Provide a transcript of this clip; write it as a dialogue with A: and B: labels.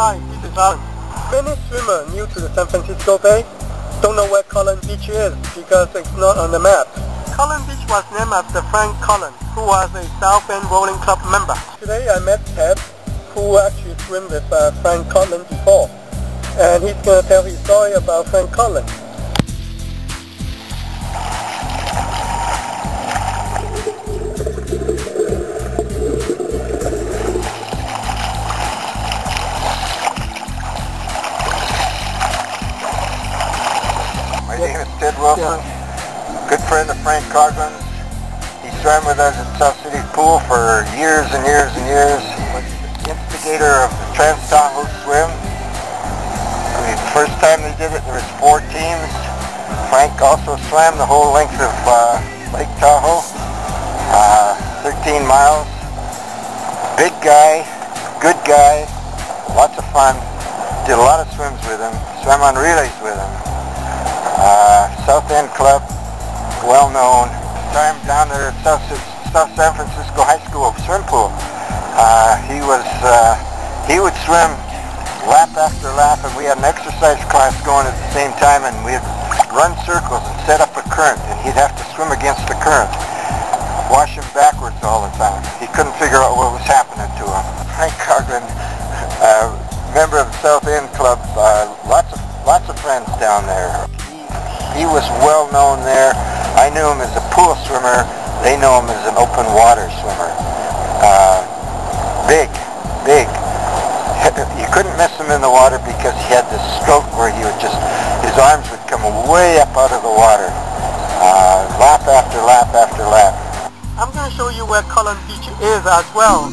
A: Hi, this is Alan. Many swimmers new to the San Francisco Bay don't know where Coghlan Beach is because it's not on the map. Coghlan Beach was named after Frank Coghlan, who was a South End Rowing Club member. Today I met Ted, who actually swam with uh, Frank Coghlan before. And he's going to tell his story about Frank
B: Coghlan. Wilson, good friend of Frank Coghlan. He swam with us at South City Pool for years and years and years. The instigator of the Trans Tahoe swim. The first time they did it, there was four teams. Frank also swam the whole length of uh, Lake Tahoe, uh, 13 miles. Big guy, good guy, lots of fun. Did a lot of swims with him, swam on relays with him. Uh, South End Club, well known. Time down there at South, South San Francisco High School swim pool. Uh, he was, uh, he would swim lap after lap and we had an exercise class going at the same time and we'd run circles and set up a current and he'd have to swim against the current. Wash him backwards all the time. He couldn't figure out what was happening to him. Frank Coghlan, uh, member of the South End Club, uh, lots of lots of friends down there. He, was well known there. I knew him as a pool swimmer. They know him as an open water swimmer. Uh, big, big. You couldn't miss him in the water because he had this stroke where he would just, his arms would come way up out of the water. Uh, lap after lap after lap.
A: I'm going to show you where Coghlan Beach is as well.